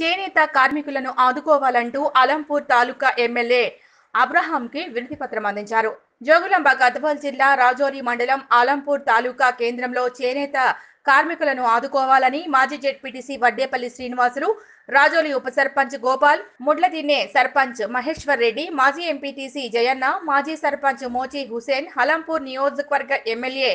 చేనేత కార్మికులను ఆదుకోవాలంటూ అలంపూర్ తాలూకా ఎమ్మెల్యే అబ్రహాంకి వినతి పత్రం అందించారు. జోగులాంబ గద్వాల్ జిల్లా రాజోరి మండలం ఆలంపూర్ తాలూకా కేంద్రంలో చేనేత కార్మికులను ఆదుకోవాలని మాజీ జెడ్పీటీసీ వడ్డేపల్లి శ్రీనివాసులు రాజోలి ఉప సర్పంచ్ గోపాల్ ముడ్లదిన్నే సర్పంచ్ మహేశ్వర్ రెడ్డి మాజీ ఎంపీటీసీ జయన్న మాజీ సర్పంచ్ మోచి హుసేన్ హలంపూర్ నియోజకవర్గ ఎమ్మెల్యే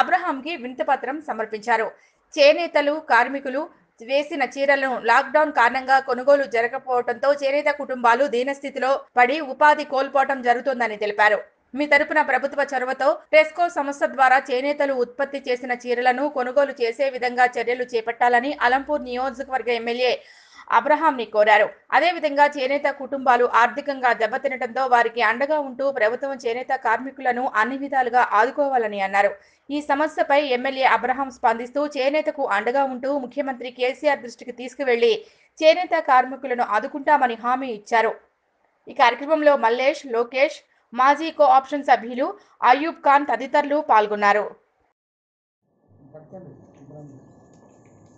అబ్రహాంకి వినతిపత్రం సమర్పించారు. చేనేతలు కార్మికులు వేసిన చీరలను లాక్డౌన్ కారణంగా కొనుగోలు జరగకపోవడంతో చేనేత కుటుంబాలు దీనస్థితిలో పడి ఉపాధి కోల్పోవటం జరుగుతోందని తెలిపారు. మీ తరపున ప్రభుత్వ చొరవతో టెస్కో సంస్థ ద్వారా చేనేతలు ఉత్పత్తి చేసిన చీరలను కొనుగోలు చేసే విధంగా చర్యలు చేపట్టాలని అలంపూర్ నియోజకవర్గ ఎమ్మెల్యే అబ్రహాంని కోరారు. అదేవిధంగా చేనేత కుటుంబాలు ఆర్థికంగా దెబ్బతినడంతో వారికి అండగా ఉంటూ ప్రభుత్వం చేనేత కార్మికులను అన్ని విధాలుగా ఆదుకోవాలని అన్నారు. ఈ సమస్యపై ఎమ్మెల్యే అబ్రహాం స్పందిస్తూ చేనేతకు అండగా ఉంటూ ముఖ్యమంత్రి కేసీఆర్ దృష్టికి తీసుకువెళ్ళి చేనేత కార్మికులను ఆదుకుంటామని హామీ ఇచ్చారు. ఈ కార్యక్రమంలో మల్లేష్ లోకేష్ మాజీ కో ఆప్షన్ సభ్యులు అయూబ్ ఖాన్ తదితరులు పాల్గొన్నారు.